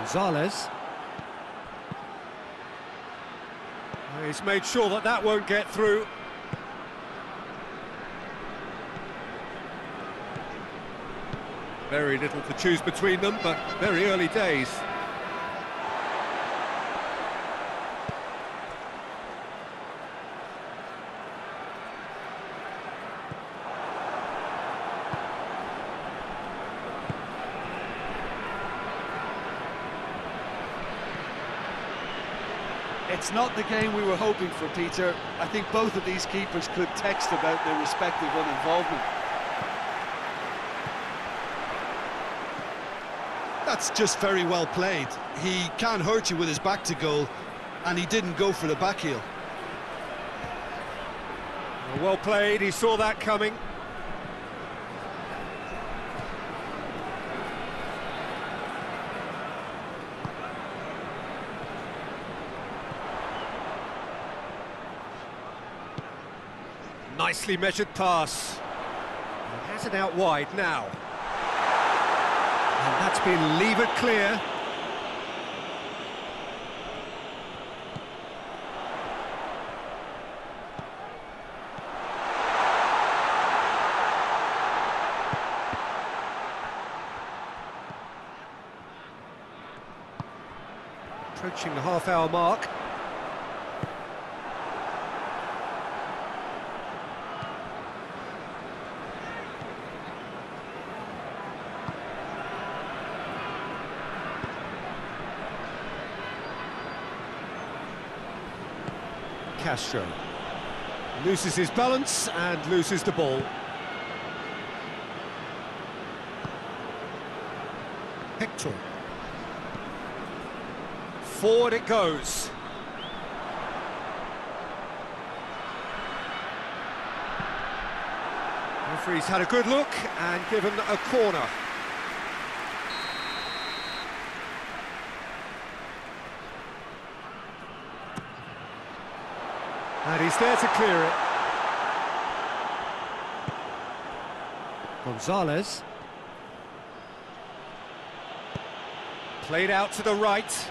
Gonzalez. He's made sure that that won't get through. Very little to choose between them, but very early days. It's not the game we were hoping for, Peter. I think both of these keepers could text about their respective uninvolvement. That's just very well played. He can hurt you with his back to goal, and he didn't go for the back heel. Well played, he saw that coming. Nicely measured pass. He has it out wide now. And that's been levered clear. Approaching the half-hour mark. Castro. Loses his balance and loses the ball. Hector. Forward it goes. Referee's had a good look and given a corner. And he's there to clear it. Gonzalez. Played out to the right.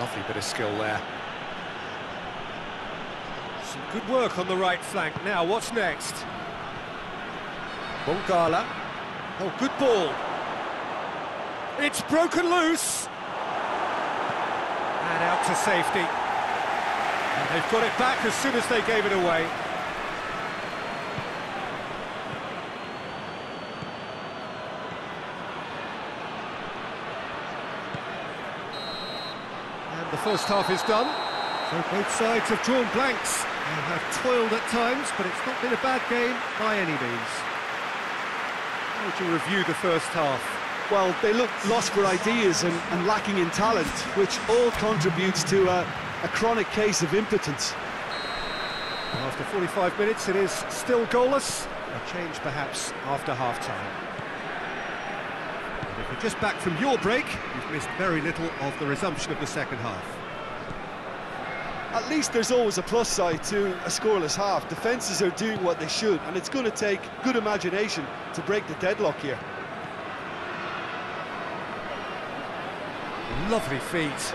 Lovely bit of skill there. Some good work on the right flank. Now, what's next? Mongala. Oh, good ball. It's broken loose. And out to safety. And they've got it back as soon as they gave it away. And the first half is done. So both sides have drawn blanks and have toiled at times, but it's not been a bad game by any means. How would you review the first half? Well, they look lost for ideas and, and lacking in talent, which all contributes to a, a chronic case of impotence. After 45 minutes, it is still goalless. A change, perhaps, after half-time. If you're just back from your break, you've missed very little of the resumption of the second half. At least there's always a plus side to a scoreless half. Defences are doing what they should, and it's going to take good imagination to break the deadlock here. Lovely feet.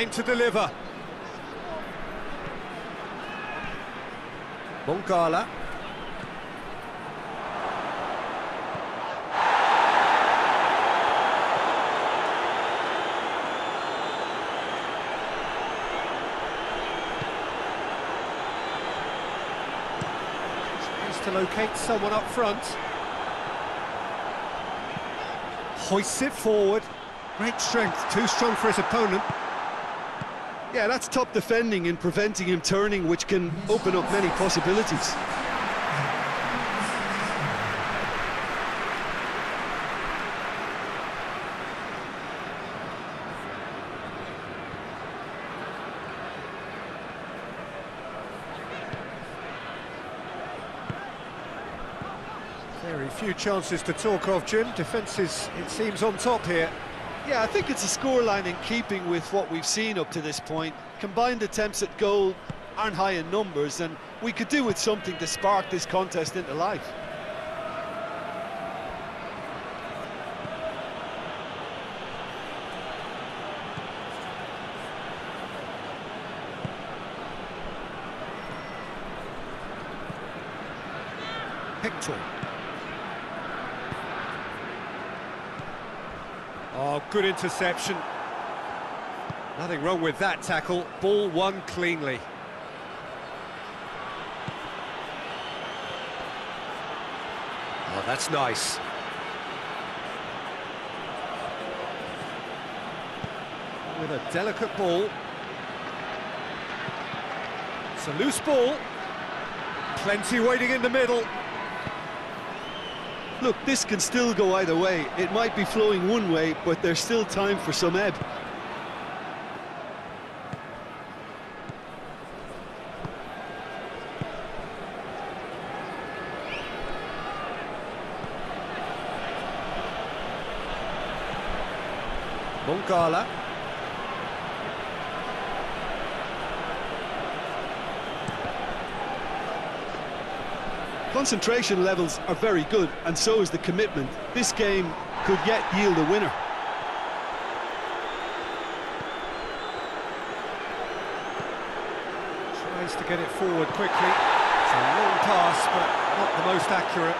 Time to deliver. Mongala. Tries to locate someone up front. Hoists it forward. Great strength, too strong for his opponent. Yeah, that's top defending and preventing him turning, which can open up many possibilities. Very few chances to talk of, Jim. Defence is, it seems, on top here. Yeah, I think it's a scoreline in keeping with what we've seen up to this point. Combined attempts at goal aren't high in numbers, and we could do with something to spark this contest into life. Hector. Oh, good interception. Nothing wrong with that tackle. Ball won cleanly. Oh, that's nice. With a delicate ball. It's a loose ball. Plenty waiting in the middle. Look, this can still go either way. It might be flowing one way, but there's still time for some ebb. Mongala. Concentration levels are very good, and so is the commitment. This game could yet yield a winner. Tries to get it forward quickly. It's a long pass, but not the most accurate.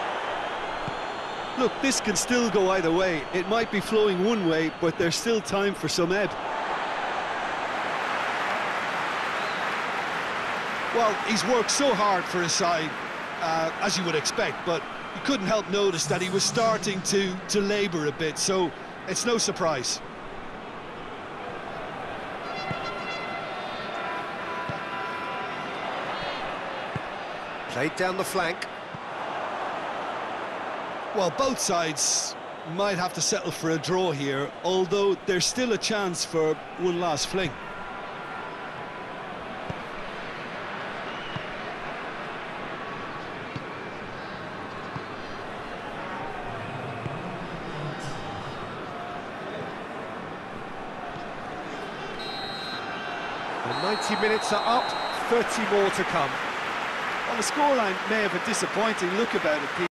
Look, this can still go either way. It might be flowing one way, but there's still time for some ebb. Well, he's worked so hard for his side, uh, as you would expect, but you couldn't help notice that he was starting to, to labour a bit, so it's no surprise. Played down the flank. Well, both sides might have to settle for a draw here, although there's still a chance for one last fling. 90 minutes are up, 30 more to come. Well, the scoreline may have a disappointing look about it.